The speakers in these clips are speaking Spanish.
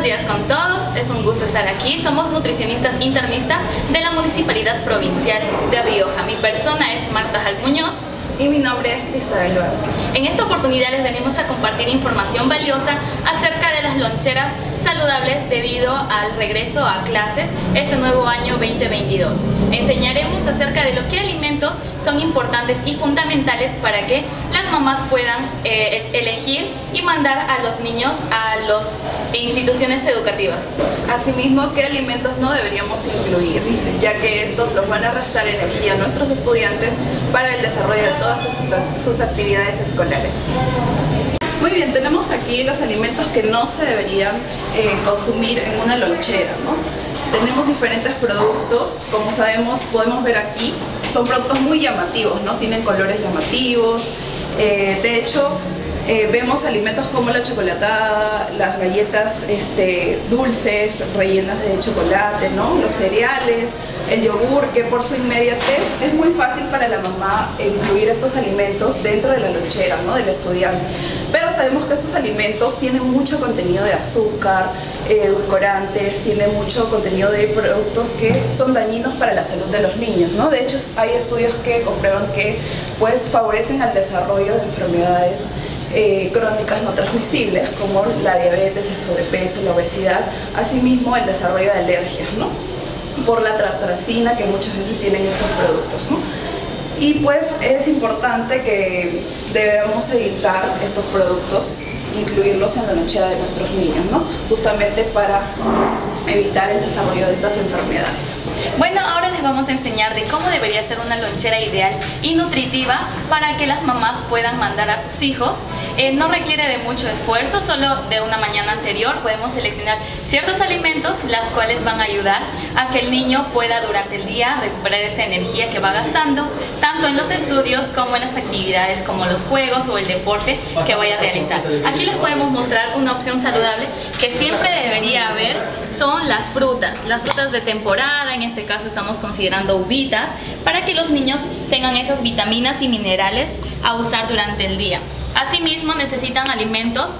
Buenos días con todos, es un gusto estar aquí. Somos nutricionistas internistas de la Municipalidad Provincial de Rioja. Mi persona es Marta Jalmuñoz. Y mi nombre es Cristabel Vázquez. En esta oportunidad les venimos a compartir información valiosa acerca de las loncheras saludables debido al regreso a clases este nuevo año 2022. Enseñaremos acerca de lo que alimentos son importantes y fundamentales para que las mamás puedan eh, elegir y mandar a los niños a las instituciones educativas. Asimismo, qué alimentos no deberíamos incluir, ya que estos los van a restar energía a nuestros estudiantes para el desarrollo de todas sus actividades escolares. Muy bien, tenemos aquí los alimentos que no se deberían eh, consumir en una lonchera, ¿no? Tenemos diferentes productos, como sabemos, podemos ver aquí, son productos muy llamativos, ¿no? Tienen colores llamativos, eh, de hecho, eh, vemos alimentos como la chocolatada, las galletas este, dulces, rellenas de chocolate, ¿no? los cereales, el yogur, que por su inmediatez es muy fácil para la mamá incluir estos alimentos dentro de la lonchera ¿no? del estudiante. Pero sabemos que estos alimentos tienen mucho contenido de azúcar, edulcorantes, tienen mucho contenido de productos que son dañinos para la salud de los niños. ¿no? De hecho, hay estudios que comprueban que pues, favorecen al desarrollo de enfermedades eh, crónicas no transmisibles como la diabetes, el sobrepeso, la obesidad, asimismo el desarrollo de alergias, ¿no? por la tratracina que muchas veces tienen estos productos. ¿no? Y pues es importante que debemos evitar estos productos, incluirlos en la lonchera de nuestros niños, ¿no? justamente para evitar el desarrollo de estas enfermedades. Bueno, ahora les vamos a enseñar de cómo debería ser una lonchera ideal y nutritiva para que las mamás puedan mandar a sus hijos. Eh, no requiere de mucho esfuerzo, solo de una mañana anterior podemos seleccionar ciertos alimentos las cuales van a ayudar a que el niño pueda durante el día recuperar esta energía que va gastando, tanto en los estudios como en las actividades como los juegos o el deporte que vaya a realizar. Aquí les podemos mostrar una opción saludable que siempre debería haber son las frutas, las frutas de temporada, en este caso estamos considerando uvitas, para que los niños tengan esas vitaminas y minerales a usar durante el día. Asimismo necesitan alimentos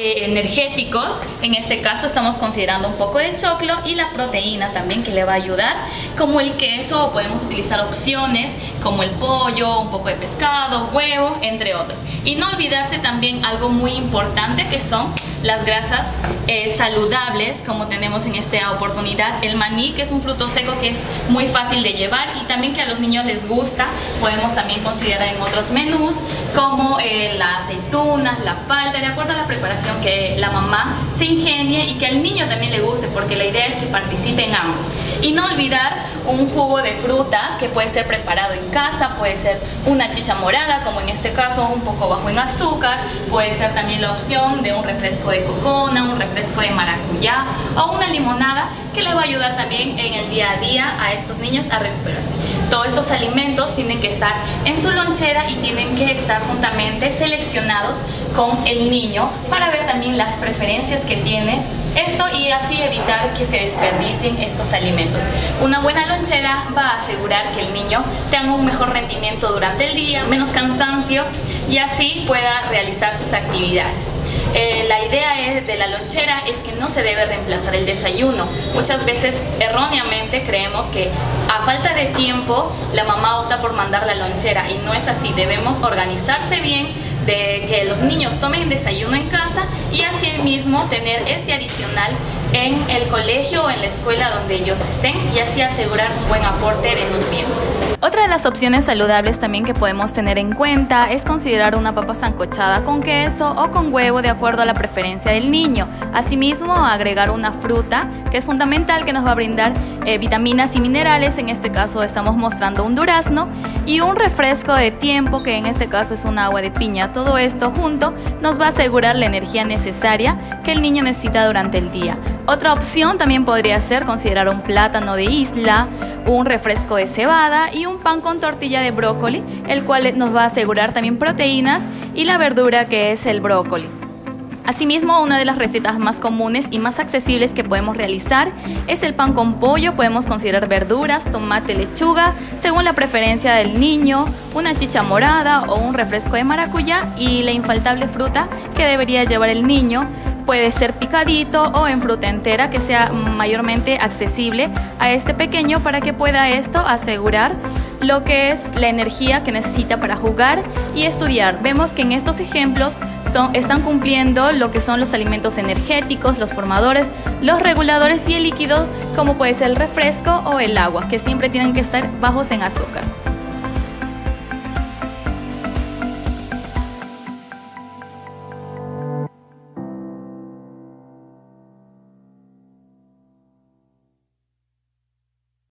eh, energéticos, en este caso estamos considerando un poco de choclo y la proteína también que le va a ayudar, como el queso, podemos utilizar opciones como el pollo, un poco de pescado, huevo, entre otros. Y no olvidarse también algo muy importante que son las grasas eh, saludables, como tenemos en esta oportunidad, el maní, que es un fruto seco que es muy fácil de llevar y también que a los niños les gusta, podemos también considerar en otros menús, como eh, las la palta, de acuerdo a la preparación que la mamá se ingenie y que al niño también le guste, porque la idea es que participen ambos. Y no olvidar un jugo de frutas que puede ser preparado en casa, puede ser una chicha morada, como en este caso un poco bajo en azúcar, puede ser también la opción de un refresco de cocona, un refresco de maracuyá o una limonada que les va a ayudar también en el día a día a estos niños a recuperarse. Todos estos alimentos tienen que estar en su lonchera y tienen que estar juntamente seleccionados con el niño para ver también las preferencias que tiene esto y así evitar que se desperdicien estos alimentos. Una buena lonchera va a asegurar que el niño tenga un mejor rendimiento durante el día, menos cansancio y así pueda realizar sus actividades. Eh, la idea de la lonchera es que no se debe reemplazar el desayuno. Muchas veces erróneamente creemos que a falta de tiempo la mamá opta por mandar la lonchera y no es así. Debemos organizarse bien de que los niños tomen desayuno en casa y así mismo tener este adicional en el colegio o en la escuela donde ellos estén y así asegurar un buen aporte de nutrientes. Otra de las opciones saludables también que podemos tener en cuenta es considerar una papa zancochada con queso o con huevo de acuerdo a la preferencia del niño. Asimismo, agregar una fruta es fundamental que nos va a brindar eh, vitaminas y minerales, en este caso estamos mostrando un durazno y un refresco de tiempo que en este caso es un agua de piña. Todo esto junto nos va a asegurar la energía necesaria que el niño necesita durante el día. Otra opción también podría ser considerar un plátano de isla, un refresco de cebada y un pan con tortilla de brócoli, el cual nos va a asegurar también proteínas y la verdura que es el brócoli. Asimismo, una de las recetas más comunes y más accesibles que podemos realizar es el pan con pollo. Podemos considerar verduras, tomate, lechuga, según la preferencia del niño, una chicha morada o un refresco de maracuyá y la infaltable fruta que debería llevar el niño puede ser picadito o en fruta entera que sea mayormente accesible a este pequeño para que pueda esto asegurar lo que es la energía que necesita para jugar y estudiar. Vemos que en estos ejemplos están cumpliendo lo que son los alimentos energéticos, los formadores, los reguladores y el líquido como puede ser el refresco o el agua, que siempre tienen que estar bajos en azúcar.